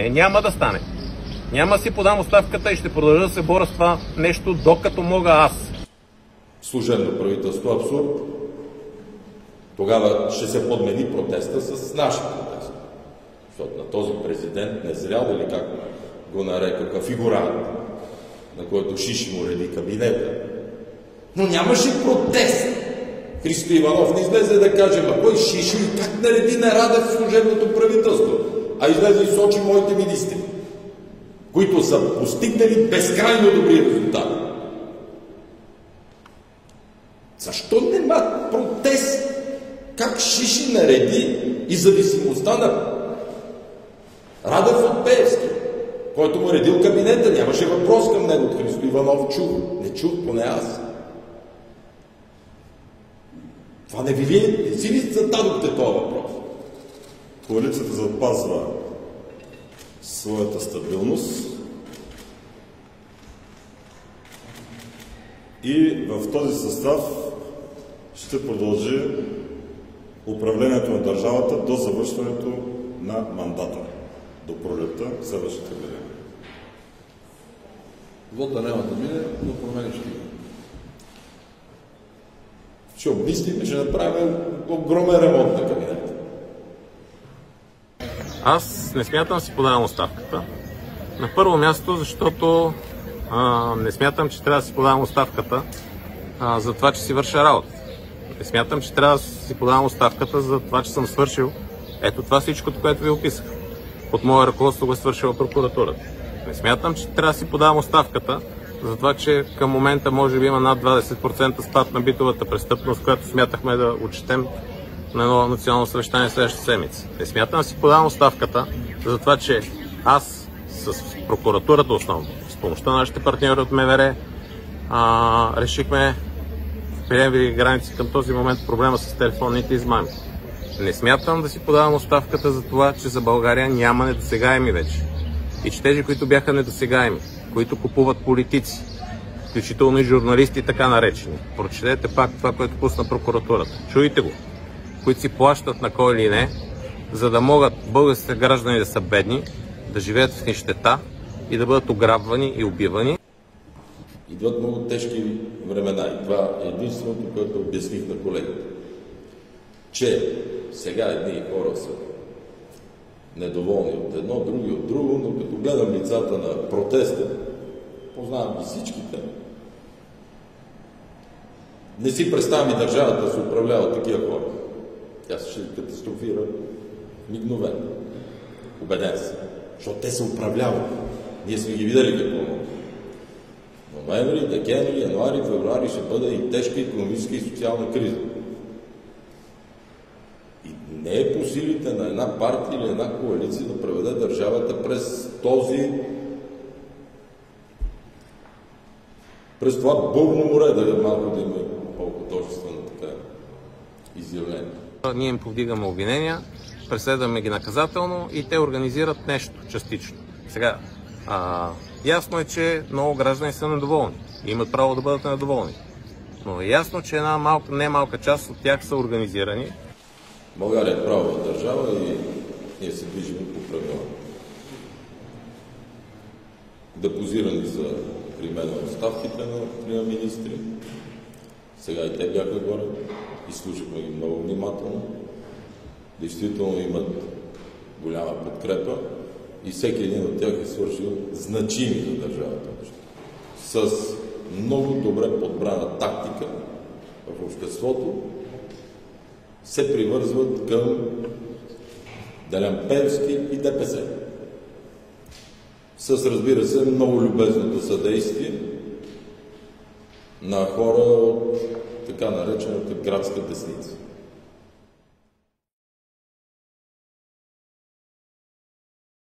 Е, няма да стане. Няма си подам оставката и ще продължа да се боря с това нещо, докато мога аз. Служебно правителство абсурд. Тогава ще се подмени протеста с нашия протест. Защото на този президент не зрял или как го нарекаха фигурант, на който Шиши му реди кабинета. Но нямаше протест. Христо Иванов не излезе да каже, ма кой Шиши и как нареди на Радев служебното правителство, а излезе и сочи моите министри, които са постигнали безкрайно добри резултати. Защо нема протест? Как Шиши нареди и зависимостта на Радев от Пеевски, който му редил кабинета. Нямаше въпрос към него от Христо Иванов. Чух. Не чух, поне аз. Това не ви ли, не си ли зададохте този въпрос? Коалицията запазва своята стабилност и в този състав ще продължи управлението на държавата до завършването на мандата, до пролетта следващата година. Вода няма да мине, но промени ще има. Ще обмислим, ще направим огромен ремонт на. Аз не смятам да си подавам оставката. На първо място, защото а, не смятам, че трябва да си подавам оставката а, за това, че си върша работа. Не смятам, че трябва да си подавам оставката за това, че съм свършил ето това всичкото, което ви описах. Под мое ръководство го е свършила прокуратурата. Не смятам, че трябва да си подавам оставката за това, че към момента може би има над 20% спад на битовата престъпност, която смятахме да отчетем на едно национално съвещание следващата седмица. Не смятам да си подавам оставката за това, че аз с прокуратурата основно, с помощта на нашите партньори от МВР, а, решихме приемливи граници към този момент проблема с телефонните измами. Не смятам да си подавам оставката за това, че за България няма недосегаеми вече. И че тези, които бяха недосегаеми, които купуват политици, включително и журналисти, така наречени. Прочетете пак това, което пусна прокуратурата. Чуйте го. Които си плащат на кой или не, за да могат българските граждани да са бедни, да живеят в нищета и да бъдат ограбвани и убивани. Идват много тежки времена и това е единственото, което обясних на колегите. Че сега едни хора са недоволни от едно, други от друго, но като гледам лицата на протеста, познавам ги всичките, не си представям и държавата да се управлява такива хора. Тя ще катастрофира мигновено. Убеден съм. Защото те се управляват. Ние сме ги видели какво. Ноември, декември, януари, февруари ще бъде и тежка економическа и социална криза. И не е по силите на една партия или една коалиция да преведе държавата през този през това бурно море, да е малко да има по-художествено така изявление. Ние им повдигаме обвинения, преследваме ги наказателно и те организират нещо частично. Сега, а, ясно е, че много граждани са недоволни имат право да бъдат недоволни. Но е ясно, че една малка, не малка част от тях са организирани. България е правова държава и ние се движим по правила. Депозирани са при мен оставките на министри. Сега и те бяха горе. Изслушахме ги много внимателно. Действително имат голяма подкрепа и всеки един от тях е свършил значими за държавата неща. С много добре подбрана тактика в обществото се привързват към Делян Певски и ДПС. С, разбира се, много любезното съдействие на хора от така наречената градска десница.